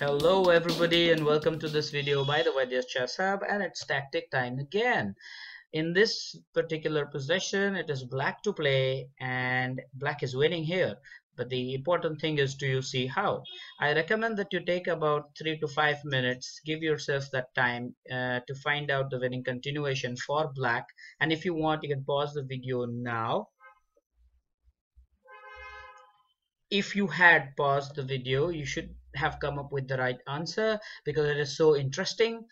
Hello everybody and welcome to this video by the Vaidya's Chess Hub and it's tactic time again. In this particular position it is black to play and black is winning here but the important thing is do you see how. I recommend that you take about 3 to 5 minutes give yourself that time uh, to find out the winning continuation for black and if you want you can pause the video now if you had paused the video you should have come up with the right answer because it is so interesting.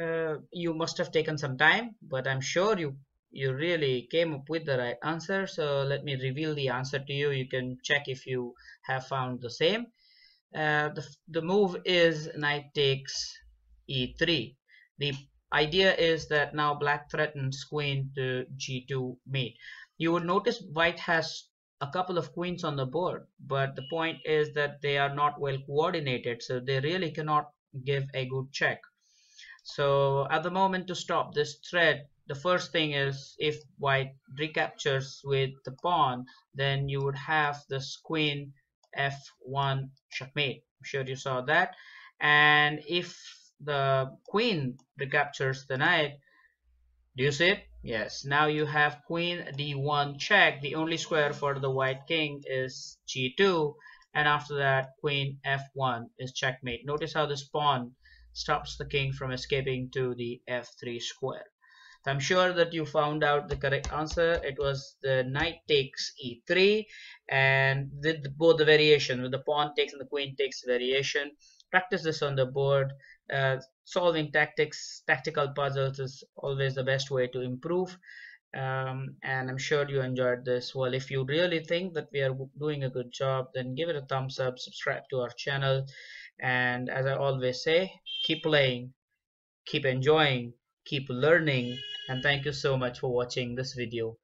Uh, you must have taken some time but I'm sure you you really came up with the right answer. So let me reveal the answer to you. You can check if you have found the same. Uh, the, the move is knight takes e3 the idea is that now black threatens queen to g2 mate. You would notice white has a couple of queens on the board but the point is that they are not well coordinated so they really cannot give a good check. So at the moment to stop this threat the first thing is if white recaptures with the pawn then you would have this queen f1 checkmate. I'm sure you saw that. And if the queen recaptures the knight do you see Yes, now you have queen d1 check. The only square for the white king is g2 and after that queen f1 is checkmate. Notice how this pawn stops the king from escaping to the f3 square. I'm sure that you found out the correct answer. It was the knight takes e3 and with both the variation with the pawn takes and the queen takes variation. Practice this on the board uh, solving tactics tactical puzzles is always the best way to improve. Um, and I'm sure you enjoyed this. Well if you really think that we are doing a good job then give it a thumbs up subscribe to our channel. And as I always say keep playing keep enjoying keep learning. And thank you so much for watching this video